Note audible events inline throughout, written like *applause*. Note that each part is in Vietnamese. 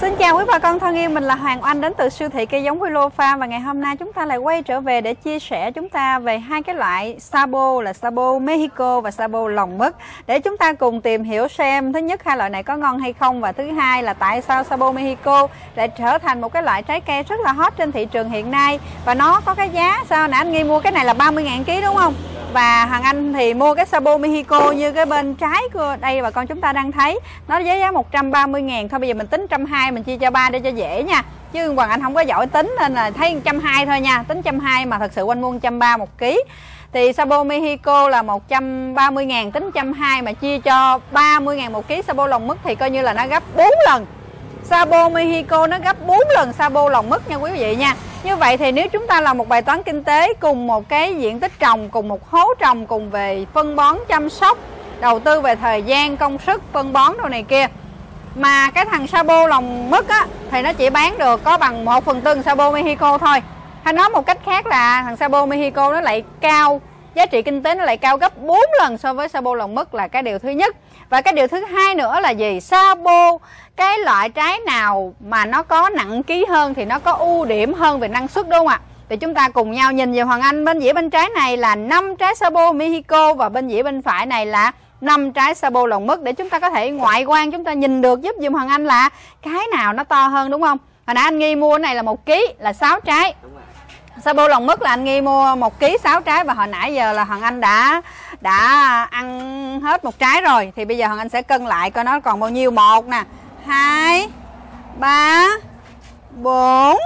Xin chào quý bà con thân yêu, mình là Hoàng Oanh đến từ siêu thị cây giống Willow Farm và ngày hôm nay chúng ta lại quay trở về để chia sẻ chúng ta về hai cái loại sabo là sabo Mexico và sabo lòng mứt. Để chúng ta cùng tìm hiểu xem thứ nhất hai loại này có ngon hay không và thứ hai là tại sao sabo Mexico lại trở thành một cái loại trái cây rất là hot trên thị trường hiện nay. Và nó có cái giá sao nãy anh Nghi mua cái này là 30.000 kg đúng không? Và Hoàng Anh thì mua cái Sabo Mexico như cái bên trái của đây bà con chúng ta đang thấy. Nó với giá 130 ngàn. Thôi bây giờ mình tính 120 mình chia cho ba để cho dễ nha. Chứ Hoàng Anh không có giỏi tính nên là thấy 120 thôi nha. Tính 120 mà thật sự quanh mua 130 một ký. Thì Sabo Mexico là 130 ngàn. Tính 120 mà chia cho 30 ngàn một ký Sabo lòng mứt thì coi như là nó gấp 4 lần. Sabo Mexico nó gấp 4 lần Sabo lòng mứt nha quý vị nha như vậy thì nếu chúng ta làm một bài toán kinh tế cùng một cái diện tích trồng, cùng một hố trồng, cùng về phân bón chăm sóc, đầu tư về thời gian, công sức, phân bón đồ này kia mà cái thằng Sabo lòng mức á thì nó chỉ bán được có bằng 1 phần tư Sabo Mexico thôi. Hay nói một cách khác là thằng Sabo Mexico nó lại cao giá trị kinh tế nó lại cao gấp 4 lần so với Sabo lòng mứt là cái điều thứ nhất. Và cái điều thứ hai nữa là gì? Sabo, cái loại trái nào mà nó có nặng ký hơn thì nó có ưu điểm hơn về năng suất, đúng không ạ? Thì chúng ta cùng nhau nhìn vào Hoàng Anh. Bên dĩa bên trái này là 5 trái Sabo Mexico và bên dĩa bên phải này là 5 trái Sabo lòng mứt để chúng ta có thể ngoại quan chúng ta nhìn được giúp dùm Hoàng Anh là cái nào nó to hơn, đúng không? Hồi nãy anh nghi mua cái này là một ký, là 6 trái. Sabo lòng mứt là anh nghi mua một ký 6 trái và hồi nãy giờ là Hoàng Anh đã đã ăn hết một trái rồi. Thì bây giờ Hoàng Anh sẽ cân lại coi nó còn bao nhiêu. Một nè 2 3 4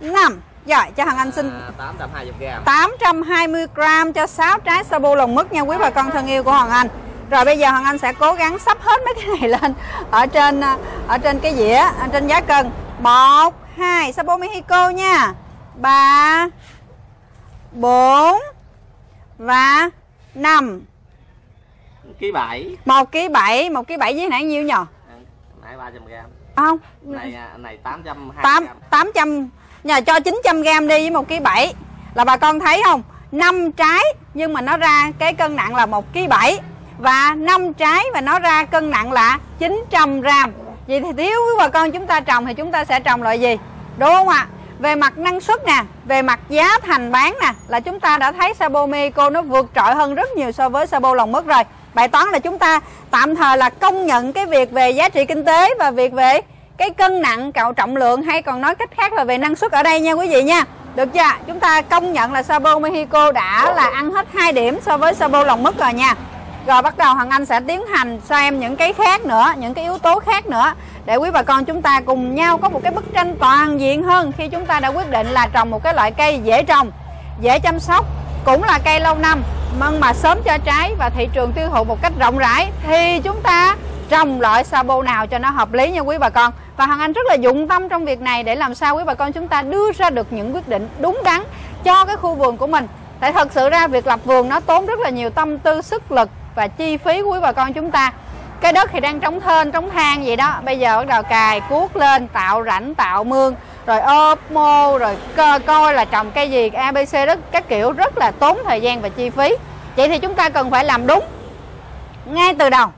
5 Rồi cho Hằng Anh xin à, 820 gram. 820 gram cho 6 trái sabu lòng mứt nha quý bà con thân yêu của Hoàng Anh. Rồi bây giờ Hoàng Anh sẽ cố gắng sắp hết mấy cái này lên ở trên ở trên cái dĩa ở trên giá cân. 1 2 Sabo Mexico nha 3 4 và 5 ký 7 1 ký 7 1 ký 7 với nãy nhiêu nhờ? Nãy 300 gram. Không. Này à, này 820 8 gram. 800 nhà cho 900 gram đi với một ký 7 là bà con thấy không? 5 trái nhưng mà nó ra cái cân nặng là 1 ký 7 và 5 trái và nó ra cân nặng là 900 gram. Vậy thì thiếu với bà con chúng ta trồng thì chúng ta sẽ trồng loại gì? Đúng không ạ về mặt năng suất nè, về mặt giá thành bán nè, là chúng ta đã thấy Sabo Mexico nó vượt trội hơn rất nhiều so với Sabo lòng mất rồi. Bài toán là chúng ta tạm thời là công nhận cái việc về giá trị kinh tế và việc về cái cân nặng cạo trọng lượng hay còn nói cách khác là về năng suất ở đây nha quý vị nha. Được chưa? Chúng ta công nhận là Sabo Mexico đã là ăn hết 2 điểm so với Sabo lòng mất rồi nha rồi bắt đầu Hoàng Anh sẽ tiến hành xem những cái khác nữa, những cái yếu tố khác nữa để quý bà con chúng ta cùng nhau có một cái bức tranh toàn diện hơn khi chúng ta đã quyết định là trồng một cái loại cây dễ trồng, dễ chăm sóc, cũng là cây lâu năm, mân mà sớm cho trái và thị trường tiêu thụ một cách rộng rãi thì chúng ta trồng loại sabo nào cho nó hợp lý nha quý bà con. Và Hoàng Anh rất là dụng tâm trong việc này để làm sao quý bà con chúng ta đưa ra được những quyết định đúng đắn cho cái khu vườn của mình. Tại thật sự ra việc lập vườn nó tốn rất là nhiều tâm, tư, sức lực và chi phí của quý bà con chúng ta. Cái đất thì đang trống thên, trống thang vậy đó. Bây giờ bắt đầu cài cuốc lên, tạo rãnh, tạo mương, rồi ốp mô, rồi co, coi là trồng cây gì abc rất, các kiểu. Rất là tốn thời gian và chi phí. Vậy thì chúng ta cần phải làm đúng, ngay từ đầu.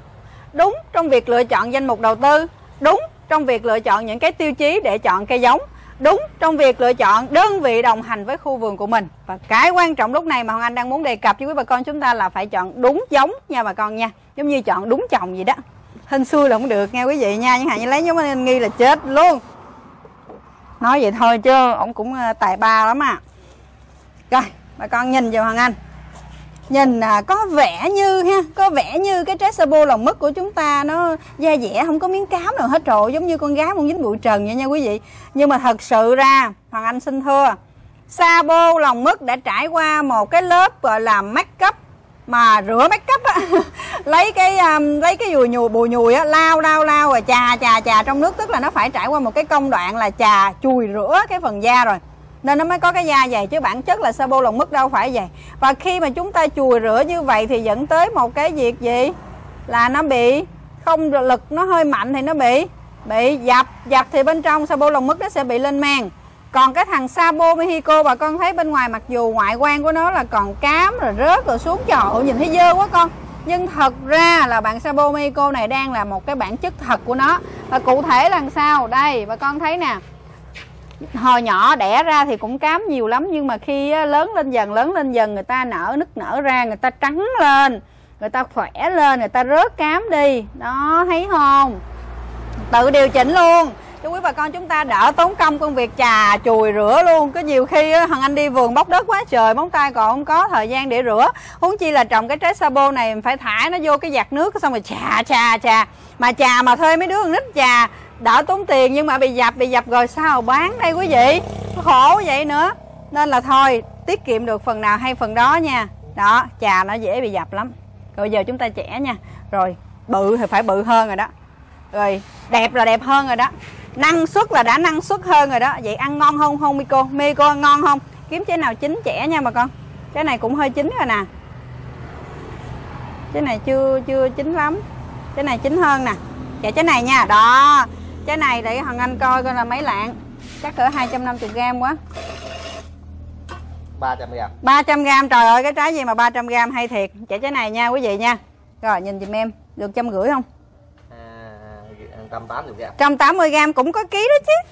Đúng trong việc lựa chọn danh mục đầu tư. Đúng trong việc lựa chọn những cái tiêu chí để chọn cây giống đúng trong việc lựa chọn đơn vị đồng hành với khu vườn của mình. Và cái quan trọng lúc này mà Hoàng Anh đang muốn đề cập với quý bà con chúng ta là phải chọn đúng giống nha bà con nha. Giống như chọn đúng chồng gì đó. Hên xui là không được nghe quý vị nha, nhưng hạn như lấy giống anh nghi là chết luôn. Nói vậy thôi chứ ông cũng ờ, tài ba lắm à. Rồi, bà con nhìn vào Hoàng Anh nhìn à, có vẻ như ha có vẻ như cái trái sabo lòng mứt của chúng ta nó da dẻ không có miếng cám nào hết trội giống như con gái muốn dính bụi trần vậy nha quý vị. Nhưng mà thật sự ra hoàng anh xin thưa sabo lòng mứt đã trải qua một cái lớp gọi là make up mà rửa make up á. *laughs* Lấy cái um, lấy cái dùi nhùi bùi nhùi á lao lao lao rồi chà chà chà trong nước tức là nó phải trải qua một cái công đoạn là chà chùi rửa cái phần da rồi nên nó mới có cái da dày chứ bản chất là sabo lòng mức đâu phải vậy. Và khi mà chúng ta chùi rửa như vậy thì dẫn tới một cái việc gì? Là nó bị không lực, nó hơi mạnh thì nó bị bị dập. Dập thì bên trong sabo lòng mức nó sẽ bị lên men. Còn cái thằng Sabo Mexico, bà con thấy bên ngoài, mặc dù ngoại quan của nó là còn cám, rồi rớt rồi xuống chậu nhìn thấy dơ quá con. Nhưng thật ra là bạn Sabo Mexico này đang là một cái bản chất thật của nó. Và cụ thể là sao? Đây, bà con thấy nè hồi nhỏ đẻ ra thì cũng cám nhiều lắm, nhưng mà khi lớn lên dần, lớn lên dần người ta nở nứt nở ra, người ta trắng lên, người ta khỏe lên, người ta rớt cám đi. Đó, thấy không? Tự điều chỉnh luôn. Chú quý bà con chúng ta đỡ tốn công công việc trà chùi rửa luôn. Có nhiều khi thằng anh đi vườn bóc đất quá trời, móng tay còn không có thời gian để rửa. Huống chi là trồng cái trái sabo này phải thả nó vô cái giặt nước, xong rồi trà trà trà mà trà mà thuê mấy đứa con nít trà đỡ tốn tiền nhưng mà bị dập bị dập rồi sao? Bán đây quý vị. Khổ vậy nữa. Nên là thôi, tiết kiệm được phần nào hay phần đó nha. Đó trà nó dễ bị dập lắm. Rồi giờ chúng ta trẻ nha. Rồi, bự thì phải bự hơn rồi đó. Rồi, đẹp là đẹp hơn rồi đó. Năng suất là đã năng suất hơn rồi đó. Vậy ăn ngon không không, Miko? Miko ăn ngon không? Kiếm trái nào chín trẻ nha bà con. Cái này cũng hơi chín rồi nè. Cái này chưa chưa chín lắm. Cái này chín hơn nè. Dạ trái này nha. Đó trái này để thằng anh coi coi là mấy lạng. Chắc cỡ 250 gram quá. 300 gram. 300 gram. Trời ơi cái trái gì mà 300 gram hay thiệt. Chạy trái này nha quý vị nha. Rồi nhìn giùm em. Được trăm rưỡi không? À, 180 gram. 180 gram cũng có ký đó chứ.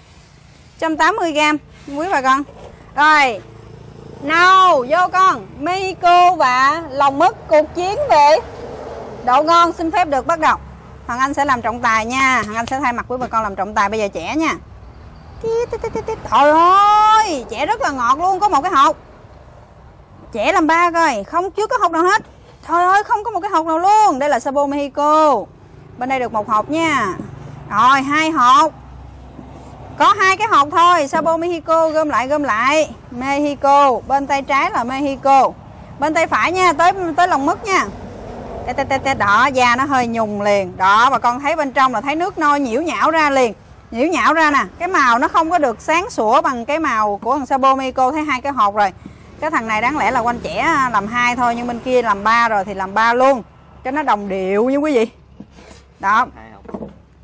180 gram quý bà con. Rồi nào vô con. Mexico và lòng mứt cuộc chiến về. Độ ngon xin phép được bắt đầu Hoàng Anh sẽ làm trọng tài nha. Hoàng Anh sẽ thay mặt quý bà con làm trọng tài. Bây giờ trẻ nha. Trời ơi, Trẻ rất là ngọt luôn. Có một cái hộp. Trẻ làm ba coi. Không, chưa có hộp nào hết. Trời ơi, không có một cái hộp nào luôn. Đây là Sabo Mexico. Bên đây được một hộp nha. Rồi, hai hộp. Có hai cái hộp thôi. Sabo Mexico gom lại gom lại. Mexico. Bên tay trái là Mexico. Bên tay phải nha. Tới tới lòng mức nha tê, tê, tê, tê, đó da nó hơi nhùng liền. Đó và con thấy bên trong là thấy nước nôi nhiễu nhão ra liền. Nhiễu nhão ra nè. Cái màu nó không có được sáng sủa bằng cái màu của thằng Sabo Mexico thấy hai cái hộp rồi. Cái thằng này đáng lẽ là quanh trẻ làm hai thôi nhưng bên kia làm ba rồi thì làm ba luôn. Cho nó đồng điệu như quý vị. Đó.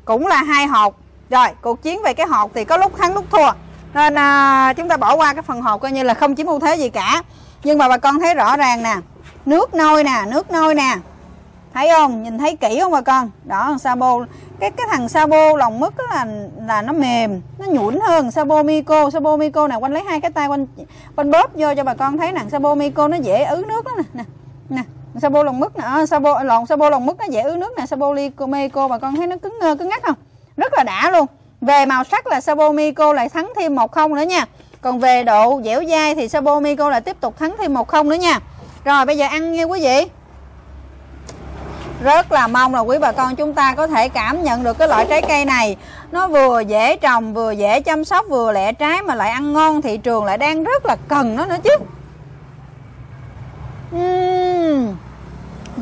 Cũng là hai hộp rồi cuộc chiến về cái hột thì có lúc thắng lúc thua. Nên à, chúng ta bỏ qua cái phần hột coi như là không chiếm ưu thế gì cả. Nhưng mà bà con thấy rõ ràng nè. Nước nôi nè nước nôi nè thấy không? Nhìn thấy kỹ không bà con? Đó sabo. Cái cái thằng sabo lòng mứt là là nó mềm nó nhũn hơn sabo miko sabo miko nè quanh lấy hai cái tay quanh quanh bóp vô cho bà con thấy nè. Sabo miko nó dễ ứ nước đó nè. Nè nè sabo lòng mứt nè. À, sabo lộn sabo lòng mứt nó dễ ứ nước nè. Sabo miko bà con thấy nó cứng cứng ngắc không? Rất là đã luôn. Về màu sắc là Sabo Miko lại thắng thêm một không nữa nha. Còn về độ dẻo dai thì Sabo Miko lại tiếp tục thắng thêm một không nữa nha. Rồi bây giờ ăn nha quý vị rất là mong là quý bà con chúng ta có thể cảm nhận được cái loại trái cây này. Nó vừa dễ trồng vừa dễ chăm sóc vừa lẻ trái mà lại ăn ngon thị trường lại đang rất là cần nó nữa chứ. Uhm,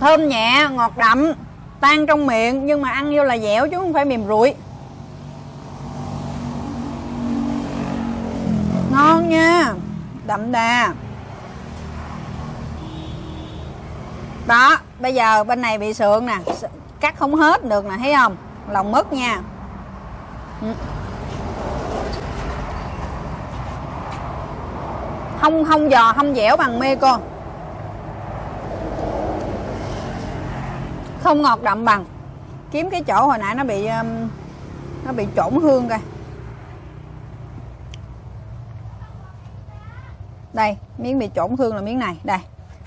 thơm nhẹ ngọt đậm tan trong miệng nhưng mà ăn vô là dẻo chứ không phải mềm rụi ngon nha đậm đà. Đó bây giờ bên này bị sượng nè cắt không hết được nè, thấy không? Lòng mất nha. Ừ. Không không giò, không dẻo bằng mê con không ngọt đậm bằng. Kiếm cái chỗ hồi nãy nó bị um, nó bị trộn hương coi. Đây, miếng bị trộn hương là miếng này, đây.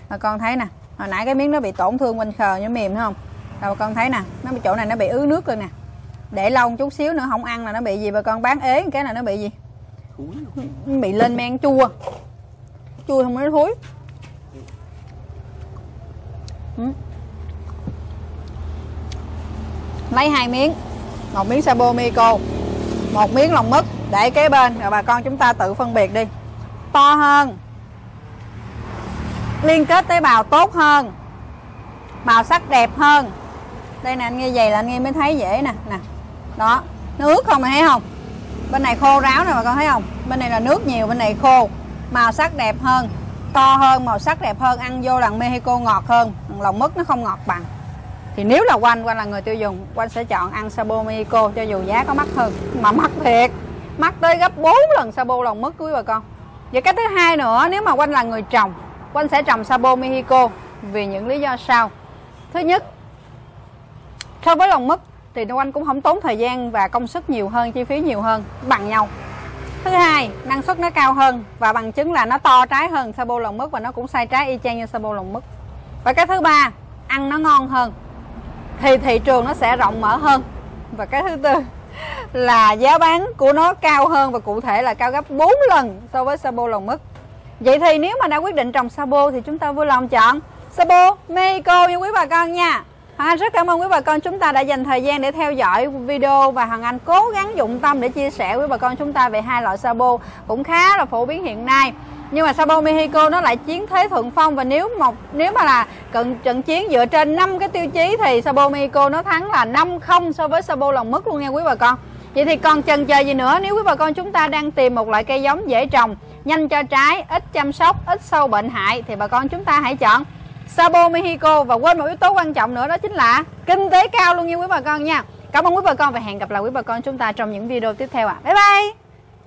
Bà con thấy nè hồi nãy cái miếng nó bị tổn thương quanh khờ nó mềm thấy không? Rồi bà con thấy nè nó bị chỗ này nó bị ứ nước rồi nè. Để lâu chút xíu nữa không ăn là nó bị gì? Bà con bán ế cái này nó bị gì? Nó bị lên men chua. Chua không có thối ừ. lấy hai miếng. Một miếng sabo miko một miếng lòng mứt. Để kế bên rồi bà con chúng ta tự phân biệt đi. To hơn liên kết tế bào tốt hơn màu sắc đẹp hơn. Đây nè, anh nghe dày là anh nghe mới thấy dễ nè nè. Đó, nước không mà thấy không? Bên này khô ráo nè, bà con thấy không? Bên này là nước nhiều, bên này khô, màu sắc đẹp hơn. To hơn, màu sắc đẹp hơn, ăn vô lần Mexico ngọt hơn. Lòng mứt nó không ngọt bằng. Thì nếu là quanh quanh là người tiêu dùng, quanh sẽ chọn ăn Sabo Mexico cho dù giá có mắc hơn. Mà mắc thiệt, mắc tới gấp 4 lần Sabo lòng mứt, quý bà con. Và cái thứ hai nữa, nếu mà quanh là người trồng quanh sẽ trồng Sabo Mexico. Vì những lý do sau. Thứ nhất, so với lòng mứt thì Đông Anh cũng không tốn thời gian và công sức nhiều hơn, chi phí nhiều hơn bằng nhau. Thứ hai, năng suất nó cao hơn và bằng chứng là nó to trái hơn sabo lòng mứt và nó cũng sai trái y chang như sabo lòng mứt và cái thứ ba, ăn nó ngon hơn thì thị trường nó sẽ rộng mở hơn. Và cái thứ tư là giá bán của nó cao hơn và cụ thể là cao gấp 4 lần so với sabo lòng mứt vậy thì nếu mà đã quyết định trồng sabo thì chúng ta vui lòng chọn sabo, mexico nha quý bà con nha. Hoàng Anh rất cảm ơn quý bà con chúng ta đã dành thời gian để theo dõi video và Hoàng Anh cố gắng dụng tâm để chia sẻ với bà con chúng ta về hai loại sabo cũng khá là phổ biến hiện nay. Nhưng mà Sabo Mexico nó lại chiến thế thượng phong và nếu một, nếu mà là cận trận chiến dựa trên năm cái tiêu chí thì Sabo Mexico nó thắng là 5-0 so với Sabo lòng mức luôn nha quý bà con vậy thì còn chần chờ gì nữa? Nếu quý bà con chúng ta đang tìm một loại cây giống dễ trồng, nhanh cho trái, ít chăm sóc, ít sâu bệnh hại thì bà con chúng ta hãy chọn Sabo Mexico. Và quên một yếu tố quan trọng nữa đó chính là kinh tế cao luôn nha quý bà con nha. Cảm ơn quý bà con và hẹn gặp lại quý bà con chúng ta trong những video tiếp theo ạ. À. bye bye!